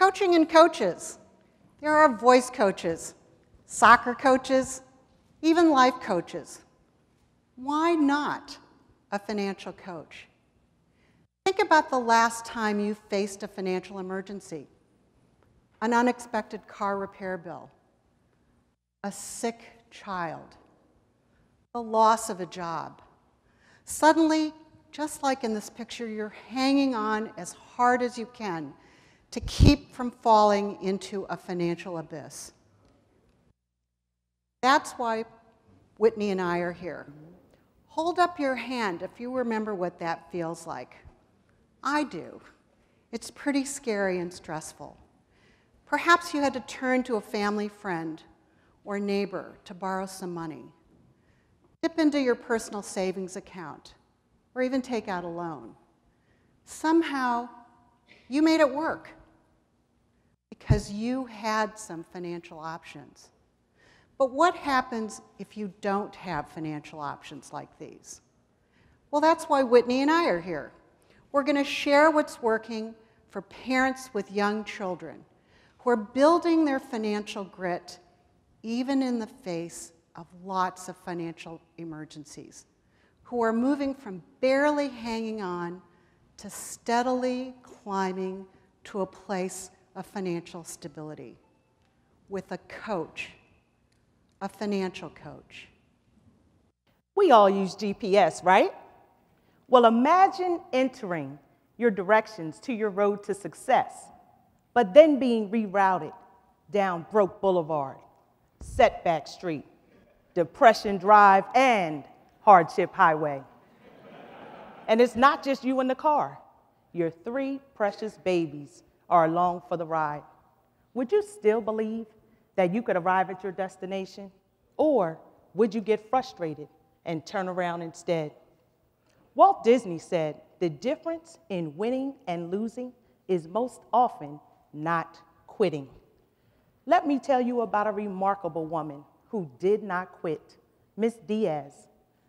Coaching and coaches. There are voice coaches, soccer coaches, even life coaches. Why not a financial coach? Think about the last time you faced a financial emergency, an unexpected car repair bill, a sick child, the loss of a job. Suddenly, just like in this picture, you're hanging on as hard as you can to keep from falling into a financial abyss. That's why Whitney and I are here. Hold up your hand if you remember what that feels like. I do. It's pretty scary and stressful. Perhaps you had to turn to a family friend or neighbor to borrow some money. Dip into your personal savings account or even take out a loan. Somehow, you made it work because you had some financial options. But what happens if you don't have financial options like these? Well, that's why Whitney and I are here. We're going to share what's working for parents with young children who are building their financial grit even in the face of lots of financial emergencies, who are moving from barely hanging on to steadily climbing to a place of financial stability with a coach, a financial coach. We all use GPS, right? Well, imagine entering your directions to your road to success, but then being rerouted down Broke Boulevard, Setback Street, Depression Drive, and Hardship Highway. and it's not just you in the car, your three precious babies are along for the ride, would you still believe that you could arrive at your destination? Or would you get frustrated and turn around instead? Walt Disney said the difference in winning and losing is most often not quitting. Let me tell you about a remarkable woman who did not quit, Miss Diaz,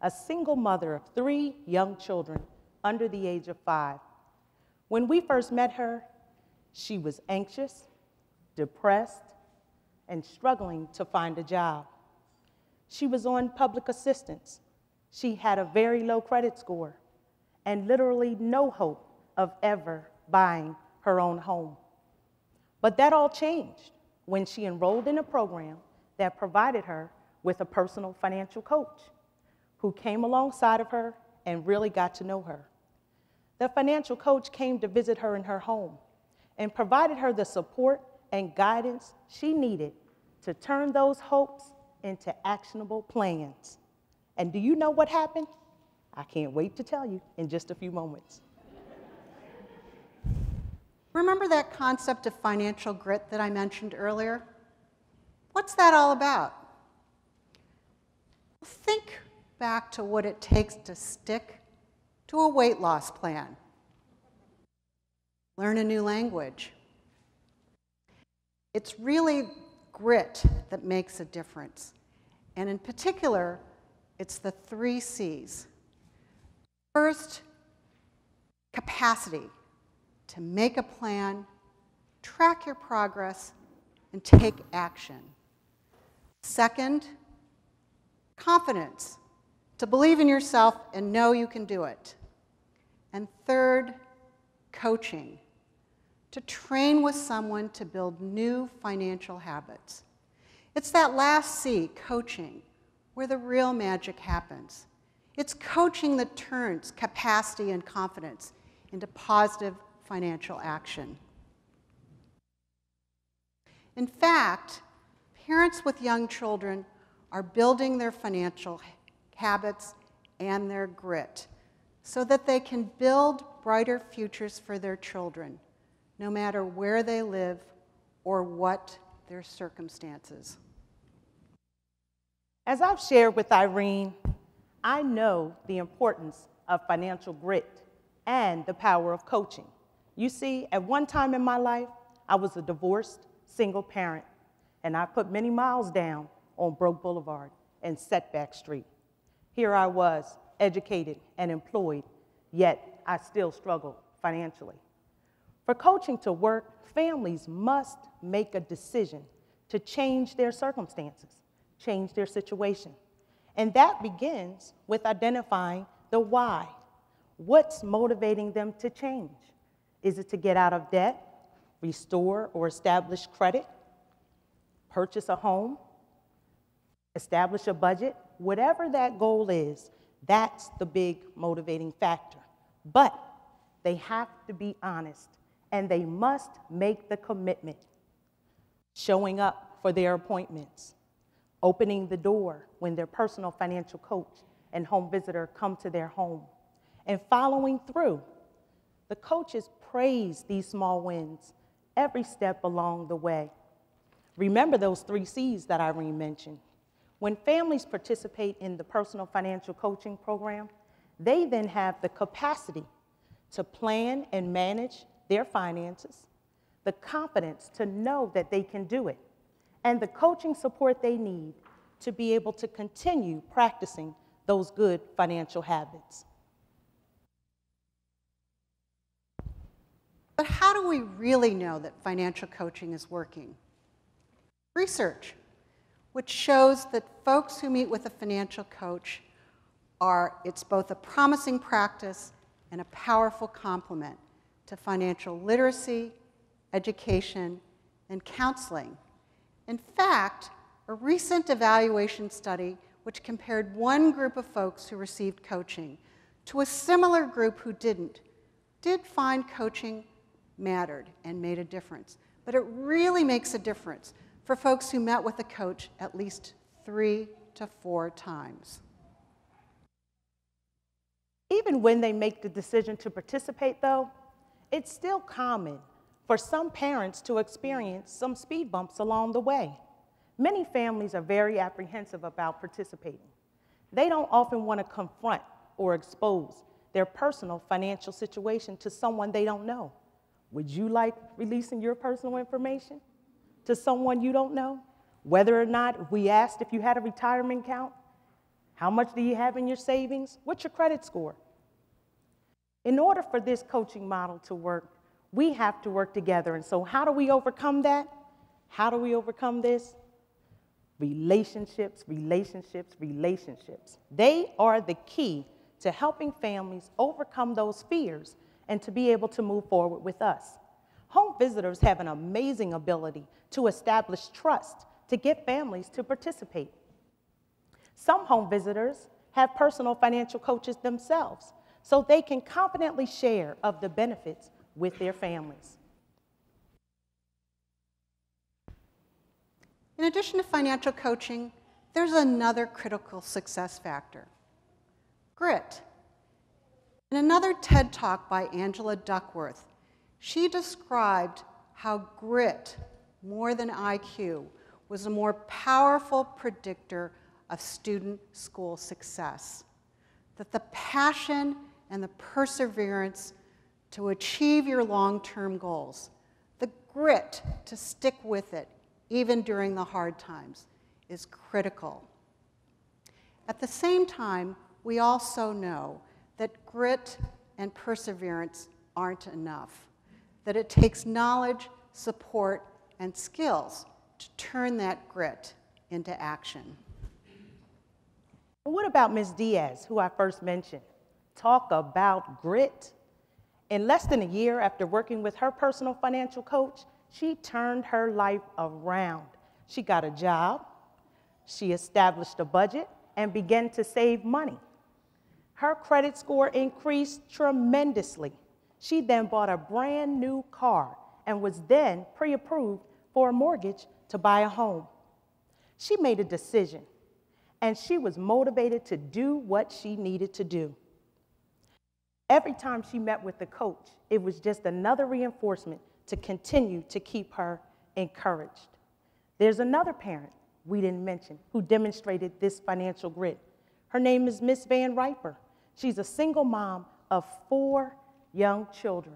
a single mother of three young children under the age of five. When we first met her, she was anxious, depressed, and struggling to find a job. She was on public assistance. She had a very low credit score and literally no hope of ever buying her own home. But that all changed when she enrolled in a program that provided her with a personal financial coach who came alongside of her and really got to know her. The financial coach came to visit her in her home and provided her the support and guidance she needed to turn those hopes into actionable plans. And do you know what happened? I can't wait to tell you in just a few moments. Remember that concept of financial grit that I mentioned earlier? What's that all about? Think back to what it takes to stick to a weight loss plan learn a new language. It's really grit that makes a difference. And in particular, it's the three C's. First, capacity to make a plan, track your progress, and take action. Second, confidence to believe in yourself and know you can do it. And third, coaching to train with someone to build new financial habits. It's that last C, coaching, where the real magic happens. It's coaching that turns capacity and confidence into positive financial action. In fact, parents with young children are building their financial habits and their grit so that they can build brighter futures for their children no matter where they live or what their circumstances. As I've shared with Irene, I know the importance of financial grit and the power of coaching. You see, at one time in my life, I was a divorced single parent, and I put many miles down on Broke Boulevard and Setback Street. Here I was, educated and employed, yet I still struggled financially. For coaching to work, families must make a decision to change their circumstances, change their situation. And that begins with identifying the why. What's motivating them to change? Is it to get out of debt, restore or establish credit, purchase a home, establish a budget? Whatever that goal is, that's the big motivating factor. But they have to be honest and they must make the commitment, showing up for their appointments, opening the door when their personal financial coach and home visitor come to their home, and following through. The coaches praise these small wins every step along the way. Remember those three C's that Irene mentioned. When families participate in the personal financial coaching program, they then have the capacity to plan and manage their finances, the confidence to know that they can do it, and the coaching support they need to be able to continue practicing those good financial habits. But how do we really know that financial coaching is working? Research, which shows that folks who meet with a financial coach are, it's both a promising practice and a powerful complement to financial literacy, education, and counseling. In fact, a recent evaluation study which compared one group of folks who received coaching to a similar group who didn't, did find coaching mattered and made a difference. But it really makes a difference for folks who met with a coach at least three to four times. Even when they make the decision to participate, though, it's still common for some parents to experience some speed bumps along the way. Many families are very apprehensive about participating. They don't often want to confront or expose their personal financial situation to someone they don't know. Would you like releasing your personal information to someone you don't know? Whether or not we asked if you had a retirement account, how much do you have in your savings? What's your credit score? In order for this coaching model to work, we have to work together. And so, how do we overcome that? How do we overcome this? Relationships, relationships, relationships. They are the key to helping families overcome those fears and to be able to move forward with us. Home visitors have an amazing ability to establish trust to get families to participate. Some home visitors have personal financial coaches themselves so they can confidently share of the benefits with their families. In addition to financial coaching, there's another critical success factor grit. In another TED talk by Angela Duckworth, she described how grit, more than IQ, was a more powerful predictor of student school success. That the passion and the perseverance to achieve your long term goals, the grit to stick with it, even during the hard times, is critical. At the same time, we also know that grit and perseverance aren't enough, that it takes knowledge, support, and skills to turn that grit into action. what about Ms. Diaz, who I first mentioned? Talk about grit. In less than a year after working with her personal financial coach, she turned her life around. She got a job, she established a budget, and began to save money. Her credit score increased tremendously. She then bought a brand new car and was then pre approved for a mortgage to buy a home. She made a decision and she was motivated to do what she needed to do. Every time she met with the coach, it was just another reinforcement to continue to keep her encouraged. There's another parent we didn't mention who demonstrated this financial grit. Her name is Miss Van Riper. She's a single mom of four young children.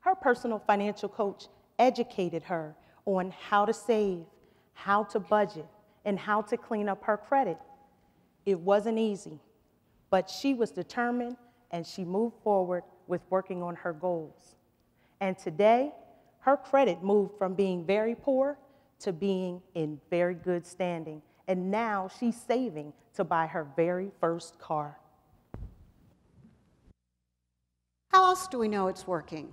Her personal financial coach educated her on how to save, how to budget, and how to clean up her credit. It wasn't easy, but she was determined and she moved forward with working on her goals. And today, her credit moved from being very poor to being in very good standing. And now she's saving to buy her very first car. How else do we know it's working?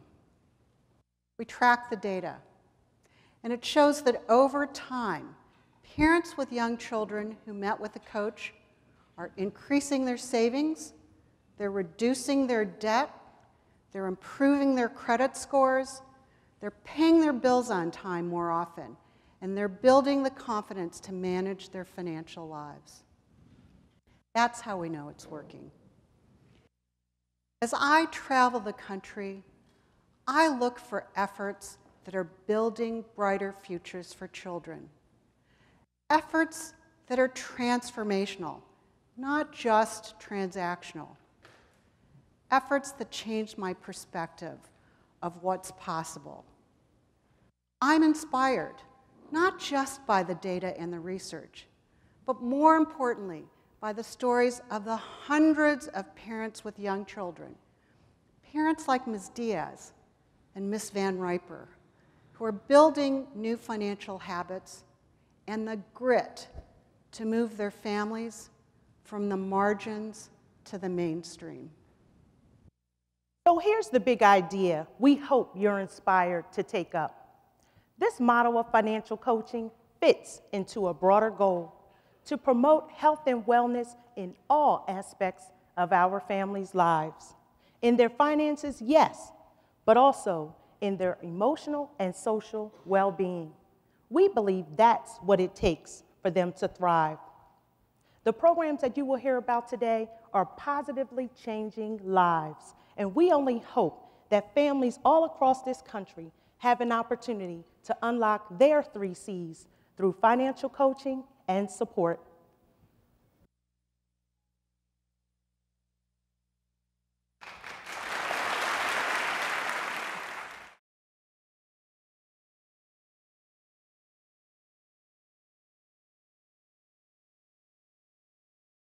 We track the data. And it shows that over time, parents with young children who met with a coach are increasing their savings, they're reducing their debt, they're improving their credit scores, they're paying their bills on time more often, and they're building the confidence to manage their financial lives. That's how we know it's working. As I travel the country, I look for efforts that are building brighter futures for children. Efforts that are transformational, not just transactional. Efforts that change my perspective of what's possible. I'm inspired, not just by the data and the research, but more importantly, by the stories of the hundreds of parents with young children. Parents like Ms. Diaz and Ms. Van Riper, who are building new financial habits and the grit to move their families from the margins to the mainstream. So here's the big idea we hope you're inspired to take up. This model of financial coaching fits into a broader goal to promote health and wellness in all aspects of our families' lives. In their finances, yes, but also in their emotional and social well being. We believe that's what it takes for them to thrive. The programs that you will hear about today are positively changing lives, and we only hope that families all across this country have an opportunity to unlock their three C's through financial coaching and support.